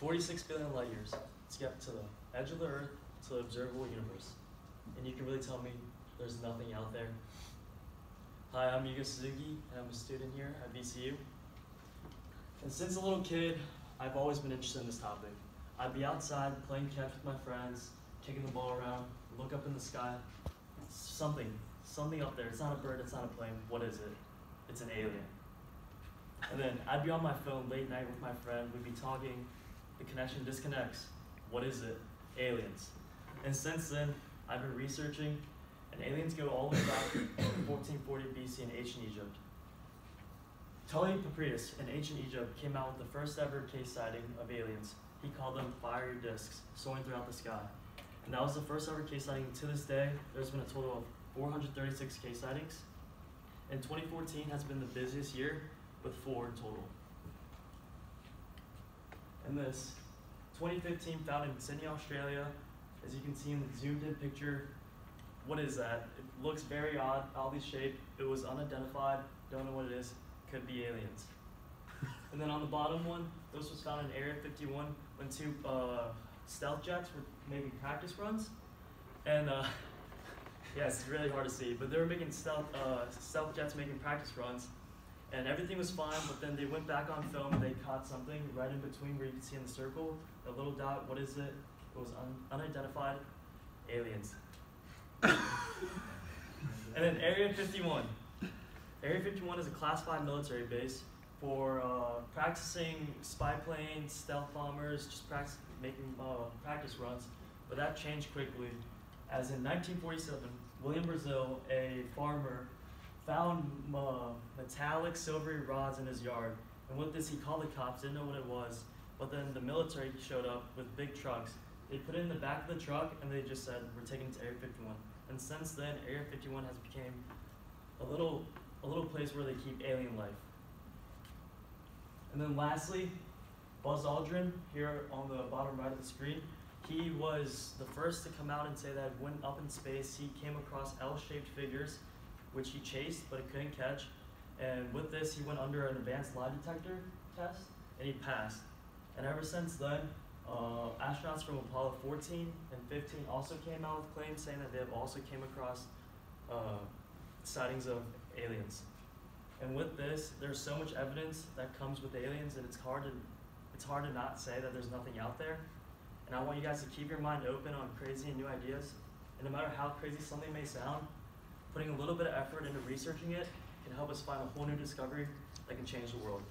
46 billion light years to get to the edge of the Earth to the observable universe. And you can really tell me there's nothing out there. Hi, I'm Yugo Suzuki, and I'm a student here at VCU. And since a little kid, I've always been interested in this topic. I'd be outside playing catch with my friends, kicking the ball around, look up in the sky. Something, something up there. It's not a bird, it's not a plane. What is it? It's an alien. And then I'd be on my phone late night with my friend. We'd be talking. The connection disconnects. What is it? Aliens. And since then, I've been researching, and aliens go all the way back to 1440 BC in ancient Egypt. Tulli Papyrus in ancient Egypt came out with the first ever case sighting of aliens. He called them fiery discs soaring throughout the sky. And that was the first ever case sighting. To this day, there's been a total of 436 case sightings. And 2014 has been the busiest year with four in total. This 2015 found in Sydney, Australia. As you can see in the zoomed in picture, what is that? It looks very odd, oddly shaped. It was unidentified, don't know what it is. Could be aliens. and then on the bottom one, this was found in Area 51 when two uh, stealth jets were making practice runs. And uh, yes, it's really hard to see, but they were making stealth, uh, stealth jets making practice runs and everything was fine, but then they went back on film and they caught something right in between where you can see in the circle, a little dot, what is it? It was un unidentified aliens. and then Area 51. Area 51 is a classified military base for uh, practicing spy planes, stealth bombers, just practice, making uh, practice runs. But that changed quickly, as in 1947, William Brazel, a farmer, found uh, metallic silvery rods in his yard. And with this, he called the cops, didn't know what it was. But then the military showed up with big trucks. They put it in the back of the truck and they just said, we're taking it to Area 51. And since then, Area 51 has become a little, a little place where they keep alien life. And then lastly, Buzz Aldrin, here on the bottom right of the screen, he was the first to come out and say that when up in space, he came across L-shaped figures which he chased but he couldn't catch. And with this, he went under an advanced lie detector test and he passed. And ever since then, uh, astronauts from Apollo 14 and 15 also came out with claims saying that they have also came across uh, sightings of aliens. And with this, there's so much evidence that comes with aliens, and it's hard to it's hard to not say that there's nothing out there. And I want you guys to keep your mind open on crazy and new ideas. And no matter how crazy something may sound, putting a little bit of effort into researching it can help us find a whole new discovery that can change the world.